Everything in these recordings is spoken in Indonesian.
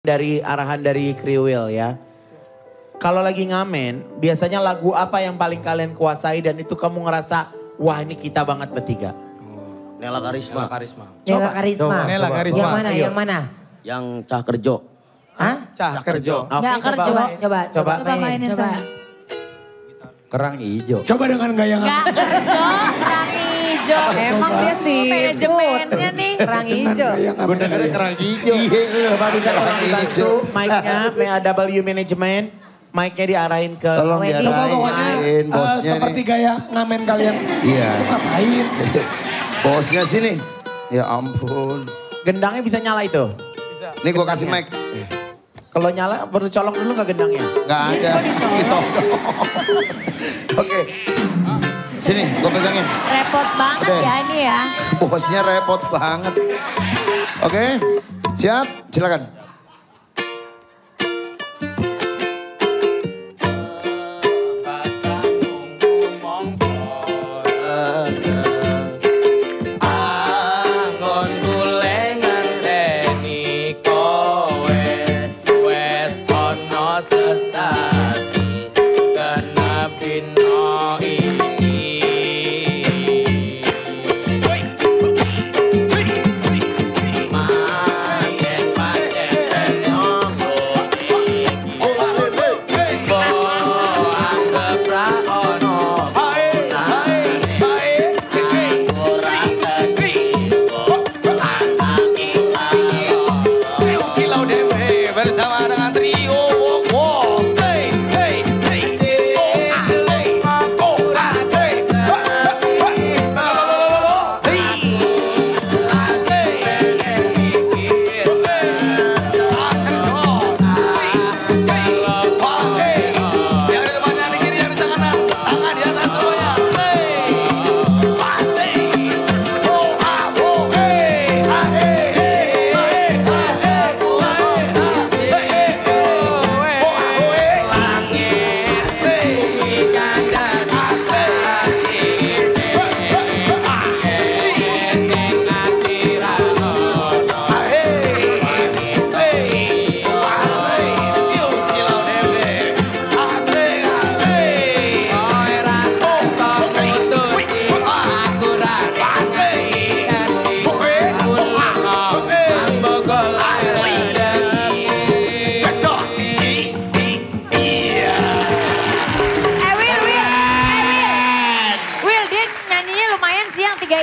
dari arahan dari Kriwil ya. Kalau lagi ngamen, biasanya lagu apa yang paling kalian kuasai dan itu kamu ngerasa, wah ini kita banget bertiga. Nela Karisma. Nela Karisma. Nela Karisma. Coba, Nela Karisma. Yang mana? Ayo. Yang mana? Yang Cah Kerjo. Hah? Cah Kerjo. Oke, Nggak coba, kerja. Coba, coba, coba, Coba mainin. Coba. Kerang hijau. Coba dengan gaya ngamen. kerja, kerang hijau. Emang dia sih. Manajemennya nih. Kerang hijau. ngamen. dia. kerang hijau. Coba bisa tolong dibantu mic-nya, MAW Management. Mic-nya diarahin ke Tolong diarahin. pokoknya eh, bosnya seperti nih. gaya ngamen kalian. Iya. Itu ngapain? Bosnya sini. Ya ampun. Gendangnya bisa nyala itu? Nih gue kasih mic. Kalau nyala perlu colok dulu nggak gendangnya? Gak ada. Ditodong. Oke. Sini gue pegangin. Repot banget Udah. ya ini ya. Bosnya repot banget. Oke. Siap? Silakan.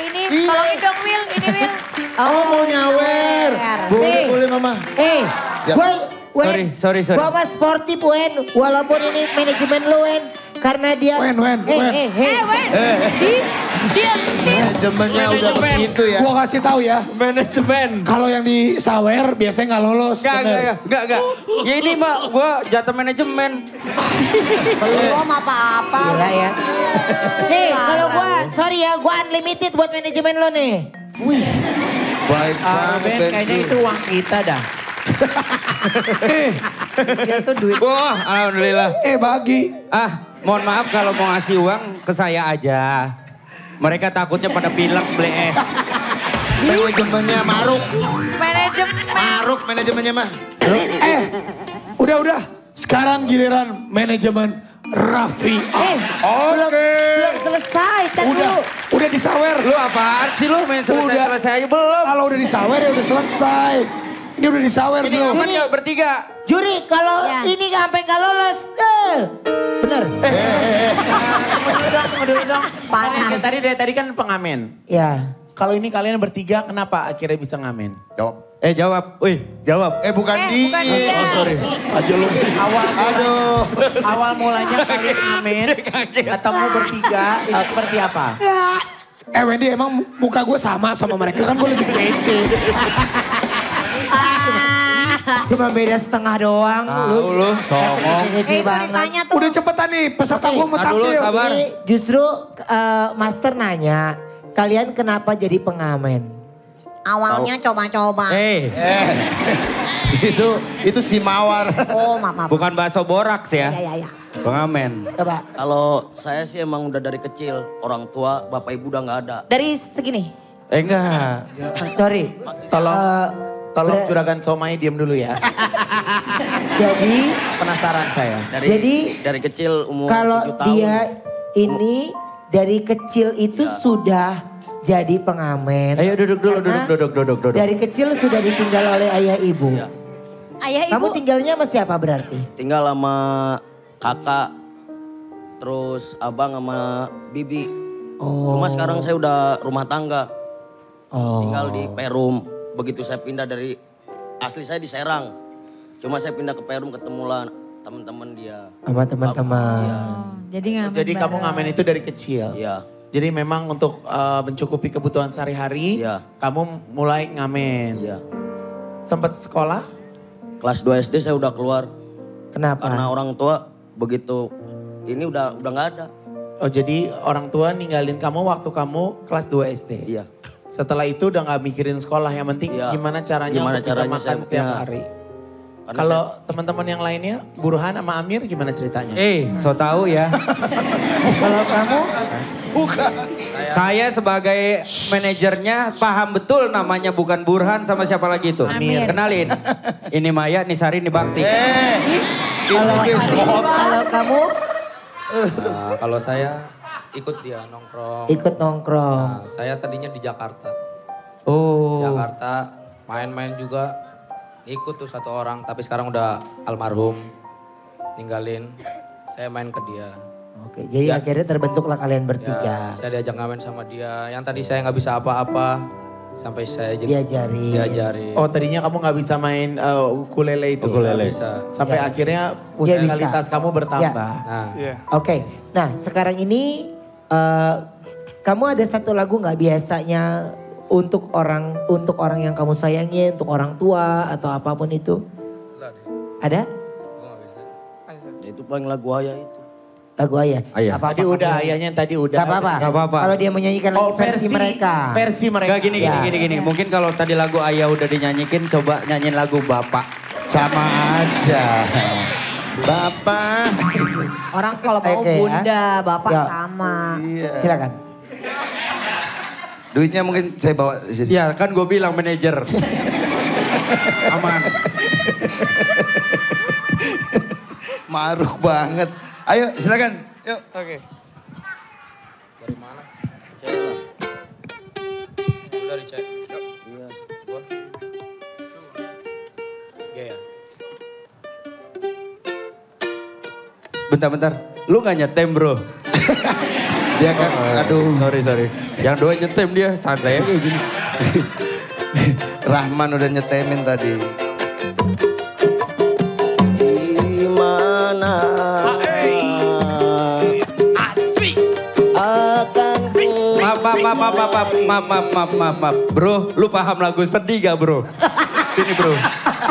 Ini. Iya. Tolongin dong Will, ini Will. Oh mau nyawer. Boleh Nih. boleh mama. Eh, Siap. gue, Sorry, sorry, sorry. Gue mah sportif, Wen. Walaupun ini manajemen lu, Wen. Karena dia... Wen, Wen, eh, Wen. Eh, eh, Eh Will, dia, dia, dia. Manajemennya udah begitu ya. Gua kasih tahu ya. Manajemen. Kalau yang di sawer biasanya nggak lolos. Enggak, bener. enggak, enggak, enggak. Ya ini mbak, gua jatuh manajemen. Belum apa-apa. Gila ya. nih, kalau gue, sorry ya, gue unlimited buat manajemen lo nih. Wih, Baik banget Ben, kayaknya itu uang kita dah. dia tuh duit. Wah, alhamdulillah. Eh bagi. Ah, mohon maaf kalau mau ngasih uang ke saya aja. Mereka takutnya pada bilang beli es. Manajemennya maruk. Manajemen. Maruk manajemennya mah. Eh, udah udah. Sekarang giliran manajemen Raffi. Eh, belum, belum selesai. Tar Udah, dulu. udah disawer. Lu apaan sih lu main selesai-selesai aja belum? Kalau udah disawer ya udah selesai. Ini udah disawer Ini aman nggak bertiga? Juri, kalau Ya. ini sampai nggak lolos, eh, bener. Tunggu dong, tunggu dulu dong. Panas. Tadi dari tadi kan pengamen. Ya. Kalau ini kalian bertiga, kenapa akhirnya bisa ngamen? Jawab. Eh jawab, wih jawab. Eh bukan Eh, di. bukan dia. Oh sorry. Aja lu. Awal Aduh. awal mulanya kalian ngamen, ketemu bertiga, itu seperti apa? Eh Wendy emang muka gue sama sama mereka kan gue lebih kece. Cuma beda setengah doang. Tahu lu, songong. Kece Eh, banget. tuh. Udah cepetan nih peserta gue mau dulu, tampil. sabar. Jadi justru eh, Master nanya, kalian kenapa jadi pengamen? Awalnya coba-coba. Eh, Eh. itu itu si mawar. Oh, maaf, maaf. bukan bakso boraks Ya, ya. ya, ya. Pengamen. Coba. Kalau saya sih emang udah dari kecil, orang tua, bapak ibu udah nggak ada. Dari segini. Eh enggak. Sorry. Tolong Eh, tolong Ber- juragan somai diam dulu ya. Jadi Penasaran saya. Dari, Jadi, dari kecil umur kalau 7 tahun. dia ini dari kecil itu Iya. sudah jadi pengamen. Ayo duduk dulu, duduk, duduk, duduk, duduk. Dari kecil sudah ditinggal oleh ayah ibu. Iya. Ayah ibu. Kamu tinggalnya sama siapa berarti? Tinggal sama kakak, terus abang sama bibi. Oh. Cuma sekarang saya udah rumah tangga, Oh. tinggal di Perum. Begitu saya pindah dari asli saya di Serang. Cuma saya pindah ke Perum ketemu lah teman-teman dia. sama teman-teman. Oh, jadi ngamen Jadi kamu ngamen itu dari kecil. Iya. Jadi memang untuk eh, mencukupi kebutuhan sehari-hari, Iya. kamu mulai ngamen. Iya. Sempat sekolah? Kelas 2 SD saya udah keluar Kenapa? karena orang tua begitu ini udah udah nggak ada. Oh jadi orang tua ninggalin kamu waktu kamu kelas 2 SD? Iya. Setelah itu udah nggak mikirin sekolah, yang penting Iya. gimana caranya Gimana untuk caranya bisa makan saya- setiap iya. hari. Karena Kalau teman-teman yang lainnya, Burhan sama Amir gimana ceritanya? Eh, so tahu ya. Kalau kamu Saya sebagai manajernya paham betul namanya bukan Burhan sama siapa lagi itu. Amir. Kenalin. Ini Maya, ini Sari, ini Bakti. kalau kalau kamu Nah, kalau saya ikut dia nongkrong. ikut nongkrong. Nah, saya tadinya di Jakarta. Oh. Jakarta main-main juga ikut tuh satu orang tapi sekarang udah almarhum ninggalin. Saya main ke dia. Oke, jadi Ya. akhirnya terbentuklah kalian Ya, bertiga. saya diajak ngamen sama dia. Yang tadi saya nggak bisa apa-apa sampai saya jadi Diajari. diajari. Oh tadinya kamu nggak bisa main eh, ukulele itu? Nggak bisa. Sampai Ya. akhirnya musikalitas bisa. kamu bertambah. Nah, Oke, nah sekarang ini eh, kamu ada satu lagu nggak biasanya untuk orang untuk orang yang kamu sayangi, untuk orang tua atau apa pun itu? Ada itu paling lagu ayah itu. lagu ayah? Ayah. Apa Tadi udah, ayahnya yang tadi udah. Gak apa-apa. Apa-apa. Kalau dia menyanyikan lagi Oh versi, mereka. Versi mereka. Enggak gini, gini, Ya. gini, gini. Mungkin kalau tadi lagu Ayah udah dinyanyikin, coba nyanyiin lagu Bapak. Sama aja. Bapak. Orang kalau mau Oke, ya. bunda, bapak Ya. sama. Silakan. Duitnya mungkin saya bawa di sini. Ya kan gue bilang manajer. Aman. Maruk banget. Ayo silakan. Yuk. Dari mana? Cek. Udah dicek. Bentar-bentar, lu gak nyetem bro? dia kan, oh, iya. aduh. Sorry, sorry. Yang dua nyetem dia, santai. ya. Rahman udah nyetemin tadi. maaf, maaf, maaf, maaf, maaf, maaf, maaf, maaf. Bro, lu paham lagu sedih gak bro? Ini bro,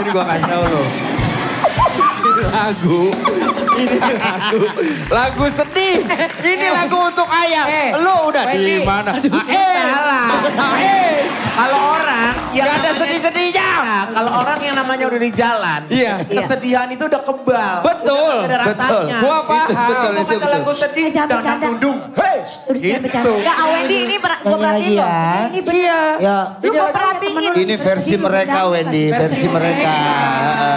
ini gua kasih tau lu Ini lagu ini lagu, lagu sedih. Ini lagu untuk ayah. Eh, Lu udah di mana? Eh, eh, Kalau orang yang ada kalau orang yang namanya udah di jalan, Iya. kesedihan itu udah kebal. Betul, Udah ada betul. rasanya. Gua paham. Itu betul, Mau itu betul. lagu sedih, Eh, jangan jangan bercanda. tundung. Hei, Udah jangan bercanda. gitu. Enggak, Wendy ini gue Nyanyi perhatiin loh. ya. Ini bener. Ya. Lu gue perhatiin. Ini versi mereka Wendy, versi mereka.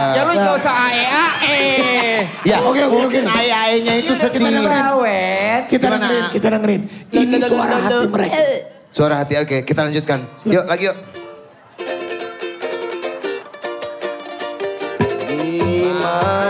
Ya lu gak usah ae ae. Ya, Oke, oke, oke. mungkin ayah-ayahnya itu sedih. Kita Gimana? dengerin, kita dengerin. Ini suara hati mereka. Suara hati, oke kita lanjutkan. Yuk lagi yuk. time.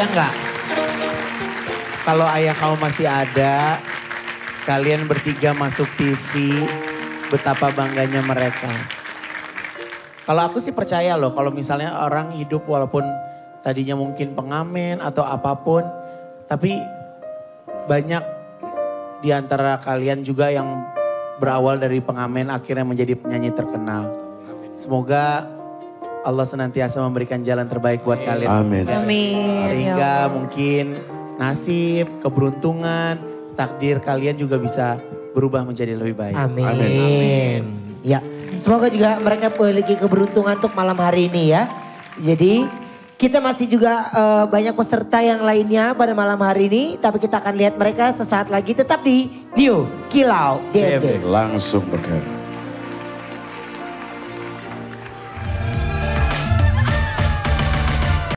Kebayang nggak? Kalau ayah kamu masih ada, kalian bertiga masuk TV, betapa bangganya mereka. Kalau aku sih percaya loh, kalau misalnya orang hidup walaupun tadinya mungkin pengamen atau apa pun, tapi banyak di antara kalian juga yang berawal dari pengamen akhirnya menjadi penyanyi terkenal. Semoga Allah senantiasa memberikan jalan terbaik buat kalian. Amin. Amin. Sehingga Ya mungkin nasib, keberuntungan, takdir kalian juga bisa berubah menjadi lebih baik. Amin. Ya, semoga juga mereka memiliki keberuntungan untuk malam hari ini ya. Jadi kita masih juga eh, banyak peserta yang lainnya pada malam hari ini, tapi kita akan lihat mereka sesaat lagi tetap di New Kilau DMD. Langsung berkata.